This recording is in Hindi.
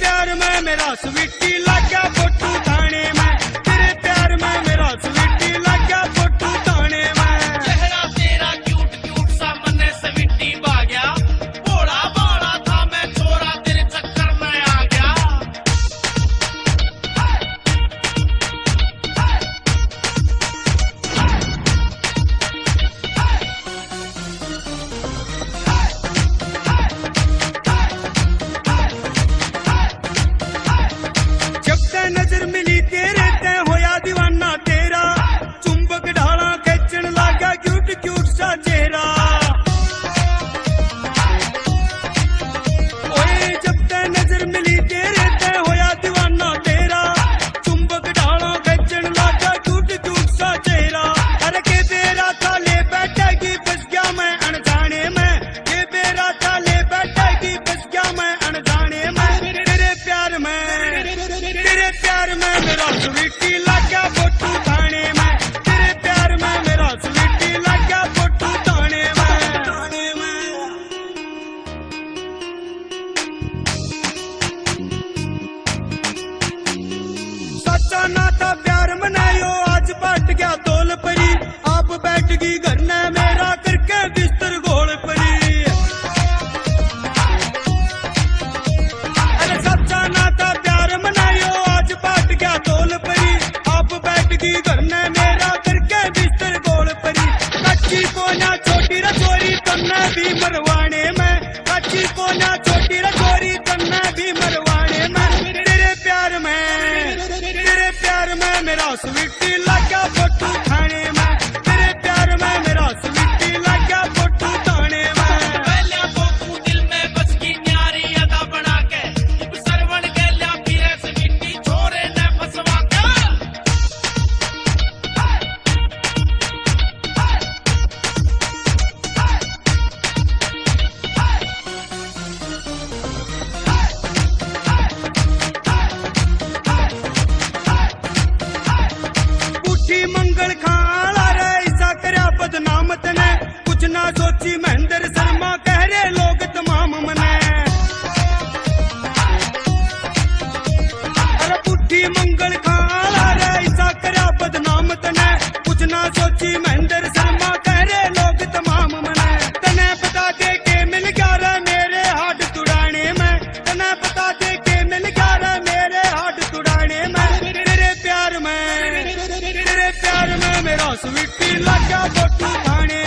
प्यार में मेरा स्वीटी लगा फोटू गाने में तेरे प्यार में मेरा स्वीटी में मेरा स्वीटी గొన్ననే मंगल खान आ ऐसा करा बदनाम तने कुछ ना सोची महेंद्र शर्मा, कह रहे लोग तमाम मने तने बता दे के मिल गया रे मेरे हाथ तुड़ाने में। तने पता दे के मिल गया रे मेरे हाथ तुड़ाने में। तेरे प्यार में, तेरे प्यार में मेरा स्वीटी लगा बोटू खाने